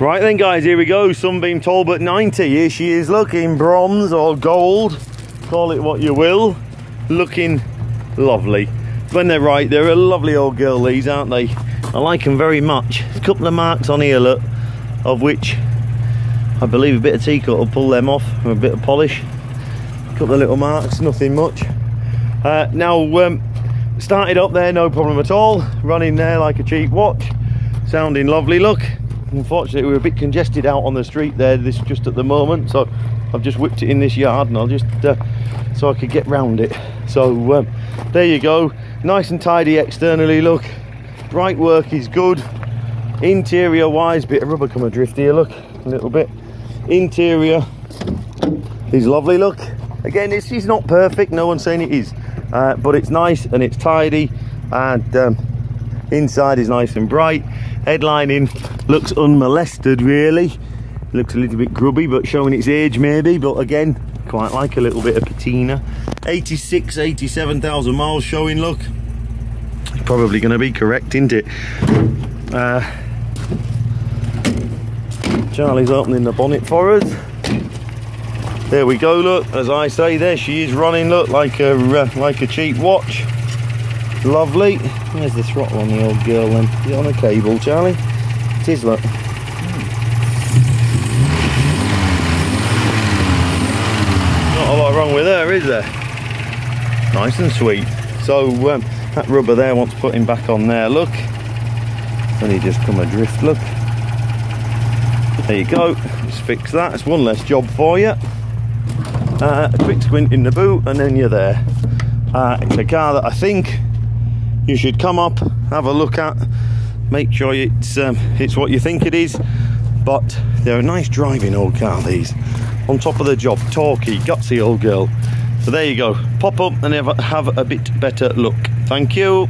Right then guys, here we go, Sunbeam Talbot 90. Here she is looking bronze or gold, call it what you will. Looking lovely. When they're right, they're a lovely old girl these, aren't they? I like them very much. A couple of marks on here, look, of which I believe a bit of T-Cut will pull them off, and a bit of polish. A couple of little marks, nothing much. Uh, now, um, started up there, no problem at all. Running there like a cheap watch. Sounding lovely, look unfortunately we're a bit congested out on the street there this just at the moment so I've just whipped it in this yard and I'll just uh, so I could get round it. So um, there you go. Nice and tidy externally look. Bright work is good. Interior wise bit of rubber come adrift here look a little bit. Interior is lovely look. Again this is not perfect no one's saying it is uh, but it's nice and it's tidy and um, inside is nice and bright. Headlining looks unmolested really. Looks a little bit grubby but showing its age maybe. But again quite like a little bit of patina. 86 87,000 miles showing look. Probably going to be correct isn't it? Uh, Charlie's opening the bonnet for us. There we go look. As I say there she is running look like a uh, like a cheap watch lovely where's the throttle on the old girl then is it on a cable Charlie it is, look. Not a lot wrong with her, is there? Nice and sweet. So um, that rubber there wants putting back on there, look. He just come adrift, look. There you go, just fix that. It's one less job for you. Uh, a quick squint in the boot and then you're there. Uh, it's a car that I think you should come up, have a look at, make sure it's um, it's what you think it is. But they're a nice driving old car these. On top of the job torquey gutsy old girl. So there you go. Pop up and have a, have a bit better look. Thank you